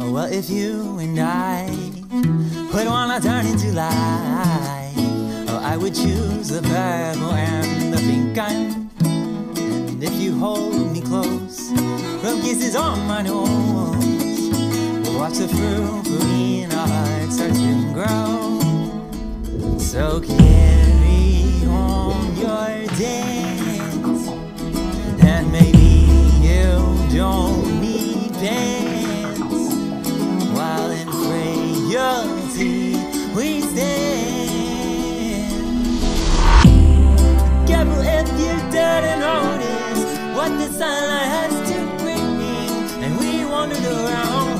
Oh, well, if you and I would wanna turn into light, oh, I would choose the purple and the pink kind. And if you hold me close, rub kisses on my nose, we'll watch the fruit in our hearts start to grow. So carry on your dance,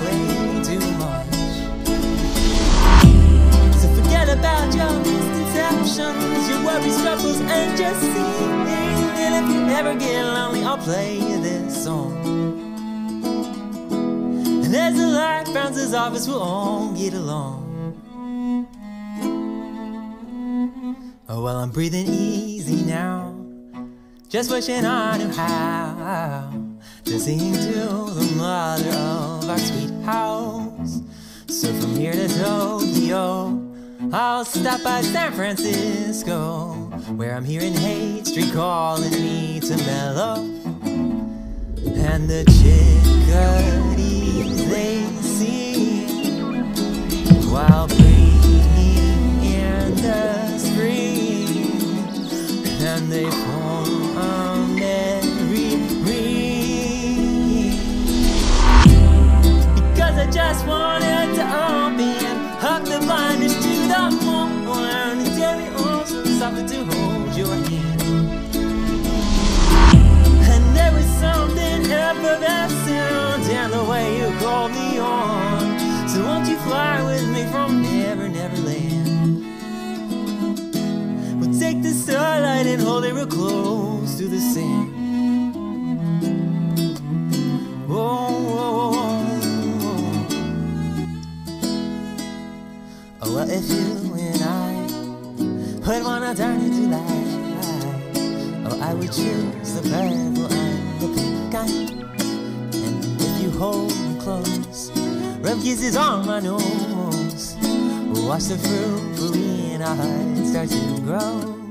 way too much. So forget about your your worries, troubles, and just sing. And if you ever get lonely, I'll play this song. And as the light we'll all get along. Oh, well, I'm breathing easy now. Just wishing I knew how to sing to the mother of our sweet house. So from here to Tokyo, I'll stop by San Francisco, where I'm hearing Haight Street calling me to mellow. And the chickadees they sing while breathing in the spring, and they form so softly to hold your hand. And there was something effervescent in the way you called me on. So won't you fly with me from Never Never Land? We'll take the starlight and hold it real close to the sand. Wanna turn into light, oh, I would choose the purple and the pink kind. And if you hold me close, rub kisses on my nose, watch the fruit in our hearts start to grow.